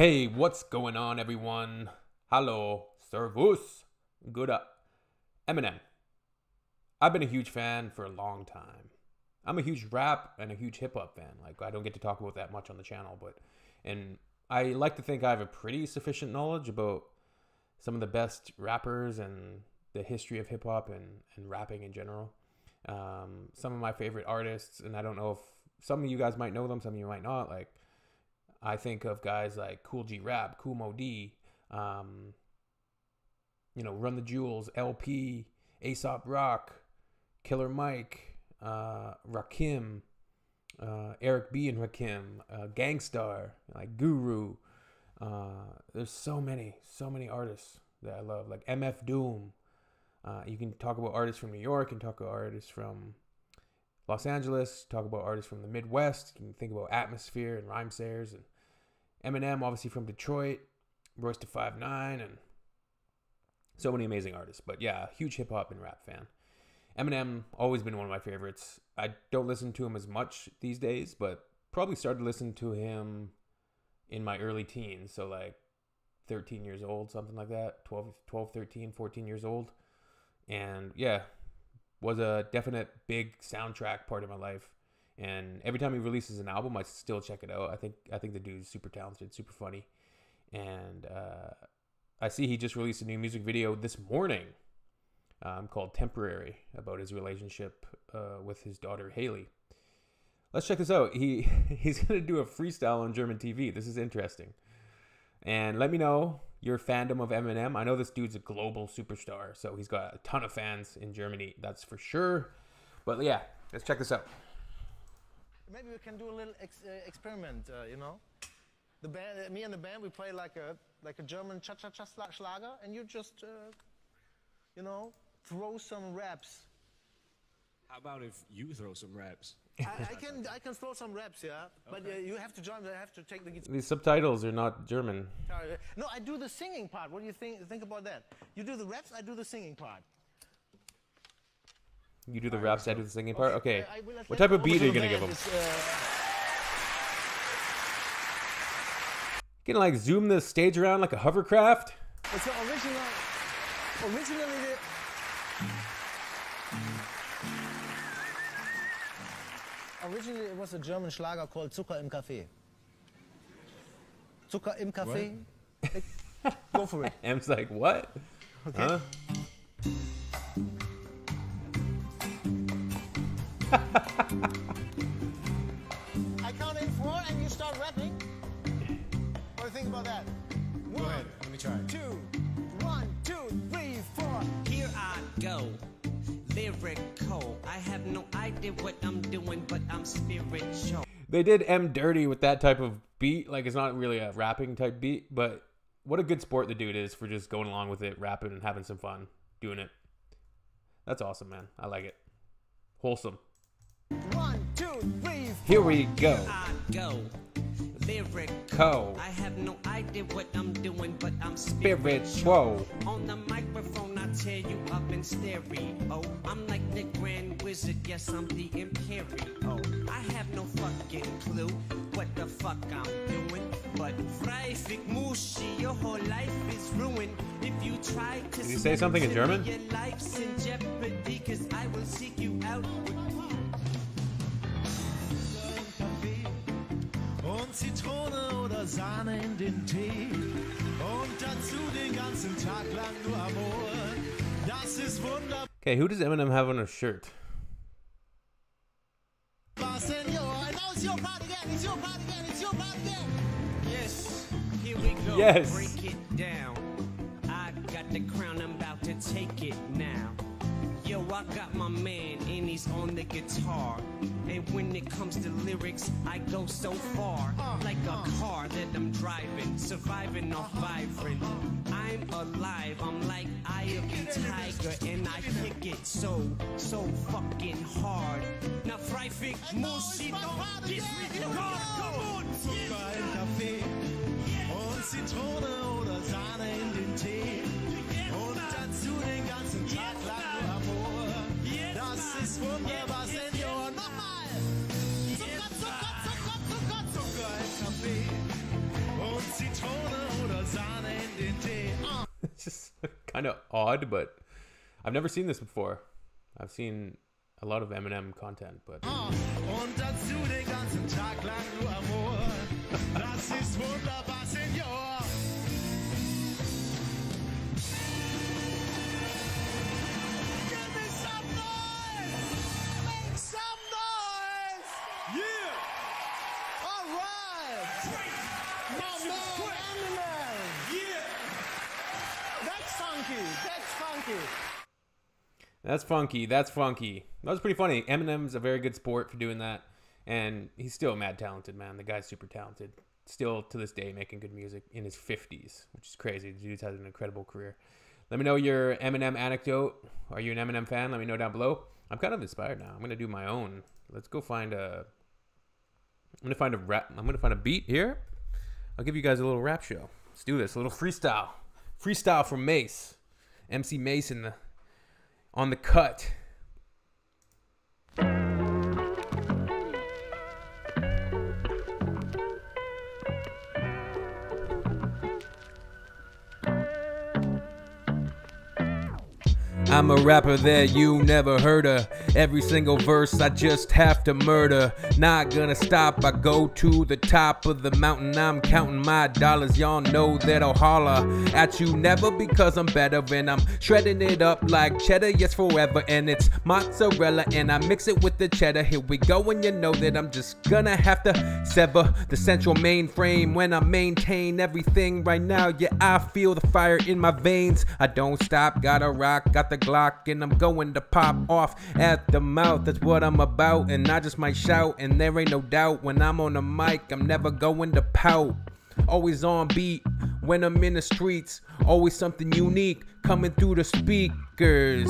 Hey, what's going on, everyone? Hello, servus. Good up. Eminem. I've been a huge fan for a long time. I'm a huge rap and a huge hip hop fan. Like I don't get to talk about that much on the channel, but and I like to think I have a pretty sufficient knowledge about some of the best rappers and the history of hip hop and, and rapping in general. Um, some of my favorite artists, and I don't know if some of you guys might know them, some of you might not. Like I think of guys like Kool G Rap, Moe Dee, um, you know, Run the Jewels, El-P, Aesop Rock, Killer Mike, uh, Rakim, uh, Eric B and Rakim, uh, Gang Starr, like Guru. Uh, there's so many, so many artists that I love, like MF Doom. Uh, you can talk about artists from New York and talk about artists from Los Angeles, talk about artists from the Midwest. You can think about Atmosphere and Rhymesayers and Eminem, obviously from Detroit, Royce da Five Nine, and so many amazing artists. But yeah, huge hip hop and rap fan. Eminem always been one of my favorites. I don't listen to him as much these days, but probably started listening to him in my early teens, so like 13 years old, something like that, 12 12 13, 14 years old. And yeah, was a definite big soundtrack part of my life. And every time he releases an album, I still check it out. I think I think the dude's super talented, super funny. And uh, I see he just released a new music video this morning um, called Temporary about his relationship uh, with his daughter Hailie. Let's check this out. He he's gonna do a freestyle on German TV. This is interesting. And let me know your fandom of Eminem. I know this dude's a global superstar, so he's got a ton of fans in Germany. That's for sure. But yeah, let's check this out. Maybe we can do a little ex uh, experiment. Uh, you know, the band, uh, me and the band, we play like a like a German cha-cha-cha schlager, and you just, uh, you know, throw some raps. How about if you throw some raps? I, I can I can throw some raps, yeah. But uh, you have to join. I have to take the guitar. These subtitles are not German. No, I do the singing part. What do you think think about that? You do the raps. I do the singing part. You do the raps, I do the singing part. Okay. I- I will- What type of beat are you gonna give him? this, uh, Gonna like zoom the stage around like a hovercraft? It's the original. Originally, the, originally it was a German Schlager called Zucker im Kaffee. Zucker im Kaffee. Go for it. M's like, what? Huh? I count in four and you start rapping. What do you think about that? One, Go ahead, let me try. two, one, two, three, four. Here I go. Lyrical. I have no idea what I'm doing, but I'm spiritual. They did M dirty with that type of beat. Like it's not really a rapping type beat, but what a good sport the dude is for just going along with it, rapping and having some fun doing it. That's awesome, man. I like it. Wholesome. Here we go. I go. Lyrical. I have no idea what I'm doing, but I'm Spiritual. spiritual. On the microphone, I tear you up in stereo. I'm like the Grand Wizard, yes, I'm the Imperial. I have no fucking clue what the fuck I'm doing. But Freifig Mushi, your whole life is ruined. If you try to Did he say something in German? me, Your life's in jeopardy, cause I will seek you out. Zitrone oder Sahne in den Tee und dazu den ganzen Tag lang nur Amor. Das ist wunderbar, Okay, who does Eminem have on his shirt? Senor. And now it's your part again. It's your part again. It's your part again. Yes, here we go. Yes. Break it down. I got the crown, I'm about to take it now. Yo, I got my man, and he's on the guitar. And when it comes to lyrics, I go so far. Like a car that I'm driving, surviving off vibrant. I'm alive, I'm like Eye of the Tiger, and I kick it so, so fucking hard. Now, Freifig, Mushi, don't disregard. Come on, Zucker im Kaffee und Zitrone oder Sahne in den Tee und dazu den ganzen Tag lang nur Amor. Das ist wunderbar, Senioren. Nochmal! Zucker, Zucker, Zucker, Zucker, Zucker im Kaffee und Zitrone oder Sahne in den Tee. It's just kind of odd, but I've never seen this before. I've seen a lot of Eminem content, but. Und dazu den ganzen Tag lang nur Amor. Das ist wunderbar. Funky. That's funky. That's funky. That was pretty funny. Eminem's a very good sport for doing that, and he's still mad talented, man. The guy's super talented. Still to this day making good music in his fifties, which is crazy. The dude's had an incredible career. Let me know your Eminem anecdote. Are you an Eminem fan? Let me know down below. I'm kind of inspired now. I'm gonna do my own. Let's go find a. I'm gonna find a rap. I'm gonna find a beat here. I'll give you guys a little rap show. Let's do this. A little freestyle. Freestyle from Mace. MC Mason the on the cut. I'm a rapper that you never heard of. Every single verse I just have to murder. Not gonna stop, I go to the top of the mountain. I'm counting my dollars. Y'all know that I'll holler at you never because I'm better. And I'm shredding it up like cheddar, yes, forever. And it's mozzarella, and I mix it with the cheddar. Here we go, and you know that I'm just gonna have to sever the central mainframe when I maintain everything right now. Yeah, I feel the fire in my veins. I don't stop, gotta rock, got the Glock, and I'm going to pop off at the mouth. That's what I'm about, and I just might shout, and there ain't no doubt when I'm on the mic, I'm never going to pout. Always on beat when I'm in the streets. Always something unique coming through the speakers.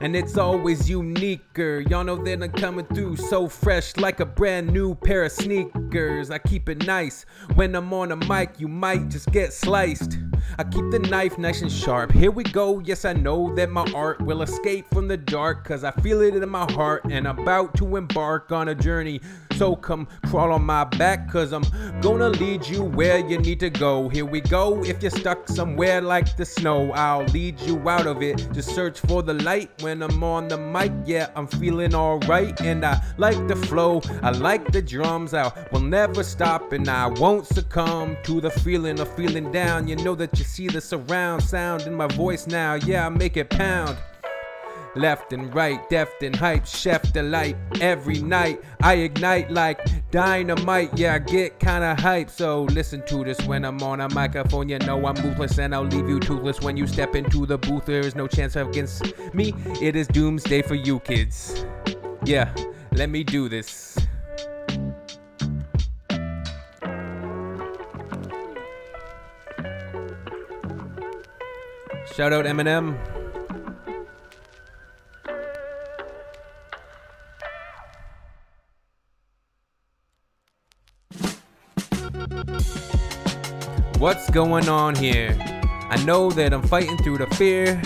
And it's always uniquer. Y'all know that I'm coming through so fresh like a brand new pair of sneakers. I keep it nice. When I'm on the mic, you might just get sliced. I keep the knife nice and sharp. Here we go. Yes, I know that my art will escape from the dark. Cause I feel it in my heart and I'm about to embark on a journey. So come crawl on my back, cause I'm gonna lead you where you need to go. Here we go. If you're stuck somewhere like the snow, I'll lead you out of it. Just search for the light when I'm on the mic. Yeah, I'm feeling alright, and I like the flow. I like the drums. I will never stop, and I won't succumb to the feeling of feeling down. You know that you see the surround sound in my voice now. Yeah, I make it pound. Left and right, deft and hype, chef delight. Every night I ignite like dynamite. Yeah, I get kinda hype. So listen to this when I'm on a microphone. You know I'm ruthless and I'll leave you toothless when you step into the booth. There is no chance against me. It is doomsday for you kids. Yeah, let me do this. Shout out Eminem. What's going on here? I know that I'm fighting through the fear.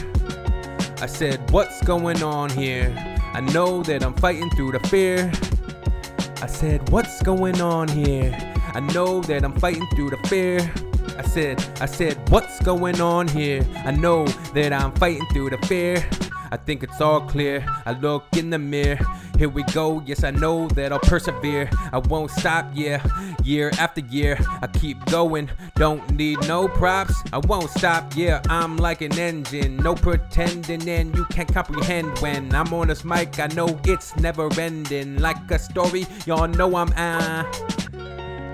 I said, What's going on here? I know that I'm fighting through the fear. I said, What's going on here? I know that I'm fighting through the fear. I said, I said, What's going on here? I know that I'm fighting through the fear. I think it's all clear. I look in the mirror. Here we go. Yes, I know that I'll persevere. I won't stop, yeah. Year after year, I keep going. Don't need no props. I won't stop, yeah. I'm like an engine. No pretending, and you can't comprehend when I'm on this mic. I know it's never ending. Like a story, y'all know I'm uh,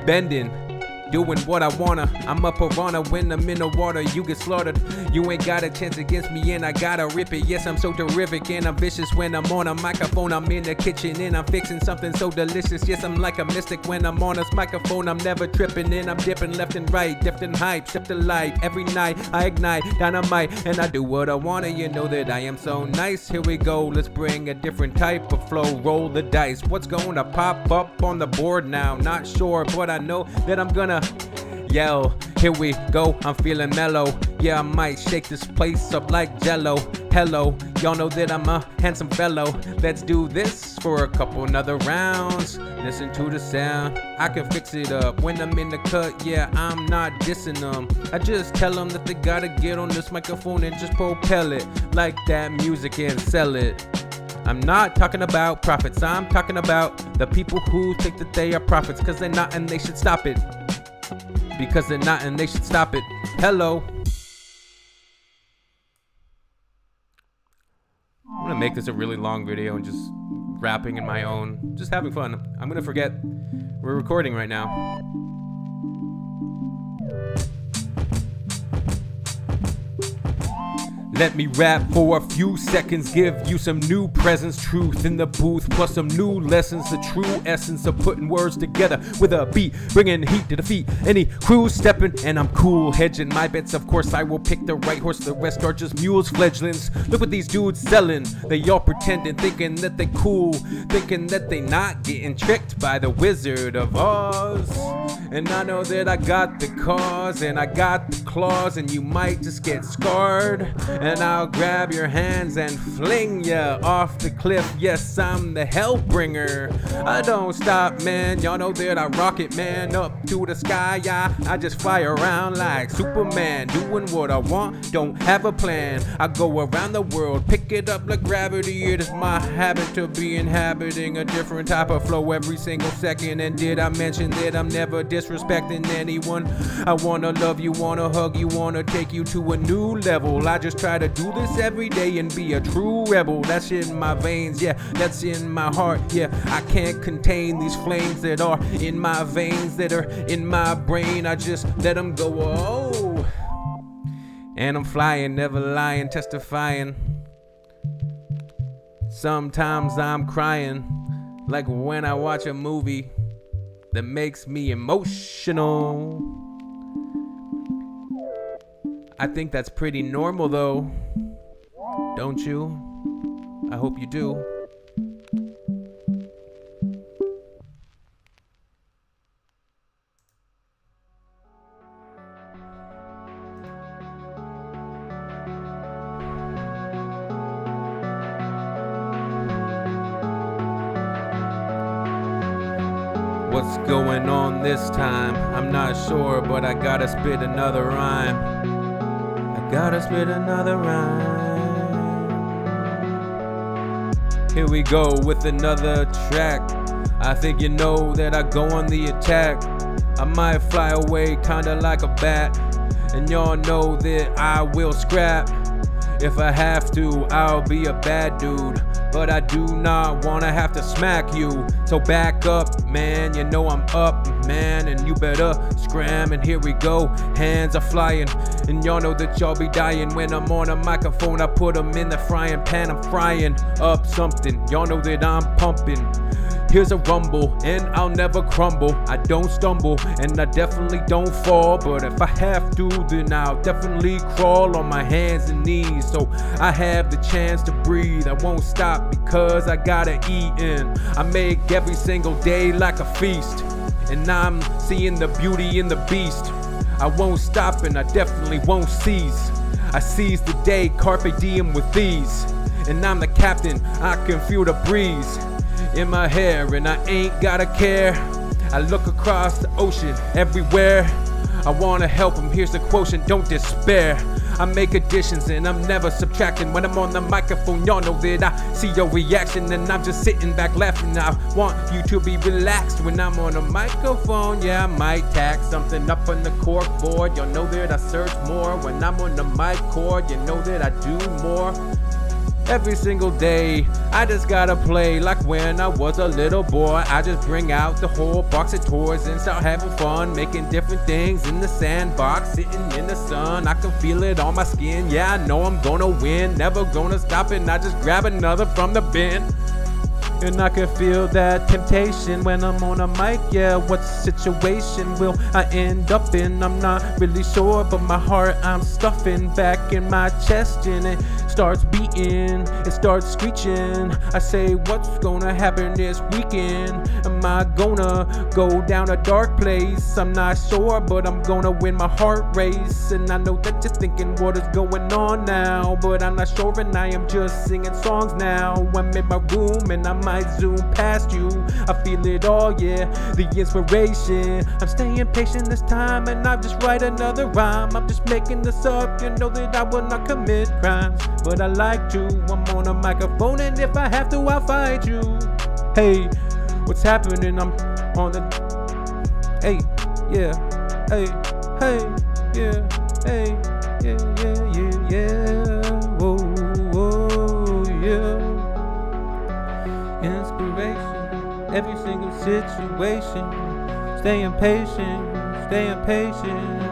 bending. Doing what I wanna, I'm a piranha when I'm in the water. You get slaughtered, you ain't got a chance against me, and I gotta rip it. Yes, I'm so terrific and I'm vicious when I'm on a microphone. I'm in the kitchen and I'm fixing something so delicious. Yes, I'm like a mystic when I'm on this microphone. I'm never tripping and I'm dipping left and right, dipped in hype, step the light. Every night I ignite dynamite and I do what I wanna. You know that I am so nice. Here we go, let's bring a different type of flow. Roll the dice. What's going to pop up on the board now? Not sure, but I know that I'm gonna yell. Here we go, I'm feeling mellow. Yeah, I might shake this place up like jello. Hello, y'all know that I'm a handsome fellow. Let's do this for a couple another rounds. Listen to the sound, I can fix it up. When I'm in the cut, yeah, I'm not dissing them. I just tell them that they gotta get on this microphone and just propel it like that music and sell it. I'm not talking about profits, I'm talking about the people who think that they are prophets because they're not and they should stop it. Because they're not and they should stop it. Hello. I'm gonna make this a really long video and just rapping in my own, just having fun. I'm gonna forget we're recording right now. Let me rap for a few seconds, give you some new presence, truth in the booth, plus some new lessons. The true essence of putting words together with a beat, bringing heat to the feet. Any crew stepping, and I'm cool, hedging my bets. Of course, I will pick the right horse, the rest are just mules, fledglings. Look what these dudes selling. They all pretending, thinking that they cool, thinking that they not getting tricked by the Wizard of Oz. And I know that I got the cause and I got the claws, and you might just get scarred. And I'll grab your hands and fling ya off the cliff. Yes, I'm the Hellbringer. I don't stop, man. Y'all know that I rock it, man. Up to the sky, yeah. I just fly around like Superman, doing what I want. Don't have a plan. I go around the world, pick it up like gravity. It is my habit to be inhabiting a different type of flow every single second. And did I mention that I'm never disrespecting anyone? I wanna love you, wanna hug you, wanna take you to a new level. I just try to do this every day and be a true rebel. That's in my veins, yeah, that's in my heart, yeah. I can't contain these flames that are in my veins, that are in my brain. I just let them go, oh. And I'm flying, never lying, testifying. Sometimes I'm crying, like when I watch a movie that makes me emotional. I think that's pretty normal though. Don't you? I hope you do. What's going on this time? I'm not sure, but I gotta spit another rhyme. Gotta spit another rhyme. Here we go with another track. I think you know that I go on the attack. I might fly away kinda like a bat. And y'all know that I will scrap. If I have to, I'll be a bad dude. But I do not wanna have to smack you. So back up, man. You know I'm up, man. And you better scram. And here we go. Hands are flying. And y'all know that y'all be dying when I'm on a microphone. I put them in the frying pan. I'm frying up something. Y'all know that I'm pumping. Here's a rumble, and I'll never crumble. I don't stumble, and I definitely don't fall. But if I have to, then I'll definitely crawl on my hands and knees. So I have the chance to breathe. I won't stop because I gotta eat in. I make every single day like a feast, and I'm seeing the beauty in the beast. I won't stop, and I definitely won't cease. I seize the day, carpe diem with these. And I'm the captain, I can feel the breeze in my hair, and I ain't gotta care. I look across the ocean everywhere. I wanna help him, here's the quotient, don't despair. I make additions and I'm never subtracting. When I'm on the microphone, y'all know that I see your reaction, and I'm just sitting back laughing. I want you to be relaxed when I'm on a microphone. Yeah, I might tack something up on the cork board. Y'all know that I search more when I'm on the mic cord. You know that I do more every single day. I just gotta play like when I was a little boy. I just bring out the whole box of toys and start having fun, making different things in the sandbox, sitting in the sun. I can feel it on my skin. Yeah, I know I'm gonna win, never gonna stop it. I just grab another from the bin. And I can feel that temptation when I'm on a mic. Yeah, what situation will I end up in? I'm not really sure, but my heart I'm stuffing back in my chest, and it starts beating, it starts screeching. I say, What's gonna happen this weekend? Am I gonna go down a dark place? I'm not sure, but I'm gonna win my heart race. And I know that you're thinking, What is going on now? But I'm not sure, and I am just singing songs now. I'm in my room, and I'm might zoom past you. I feel it all, yeah, the inspiration. I'm staying patient this time, and I just write another rhyme. I'm just making this up, you know that I will not commit crimes, but I like to. I'm on a microphone, and if I have to, I'll fight you. Hey, what's happening? I'm on the. Hey, yeah, hey, hey, yeah, hey, every single situation. Staying patient, staying patient.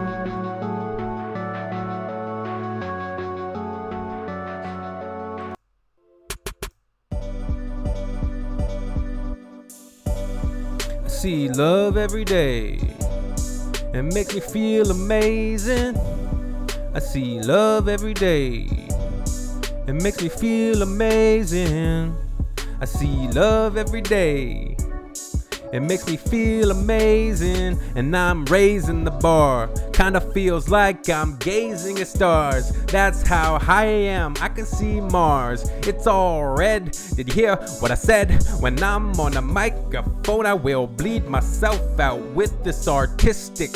I see love every day. It makes me feel amazing. I see love every day. It makes me feel amazing. I see love every day. It makes me feel amazing, and I'm raising the bar. Kinda feels like I'm gazing at stars. That's how high I am. I can see Mars. It's all red. Did you hear what I said? When I'm on a microphone, I will bleed myself out with this artistic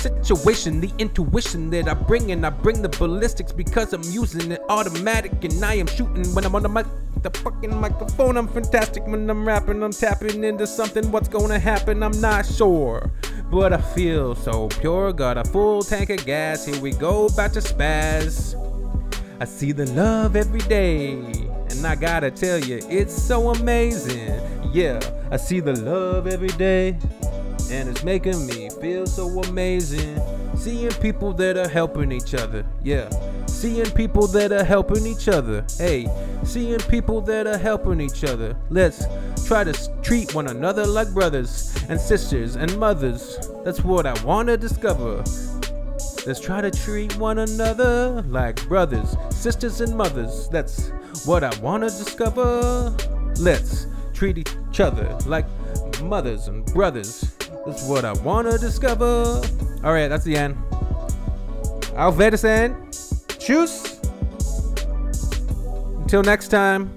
situation, the intuition that I bring, and I bring the ballistics because I'm using it automatic, and I am shooting when I'm on the mic. The fucking microphone, I'm fantastic when I'm rapping. I'm tapping into something. What's gonna happen? I'm not sure, but I feel so pure. Got a full tank of gas. Here we go, about to spaz. I see the love every day, and I gotta tell you, it's so amazing. Yeah, I see the love every day and it's making me feel so amazing. Seeing people that are helping each other, yeah. Seeing people that are helping each other, hey. Seeing people that are helping each other. Let's try to treat one another like brothers and sisters and mothers. That's what I want to discover. Let's try to treat one another like brothers, sisters, and mothers. That's what I want to discover. Let's treat each other like mothers and brothers. That's what I want to discover. All right, that's the end. Auf Wiedersehen. Tschüss. Until next time.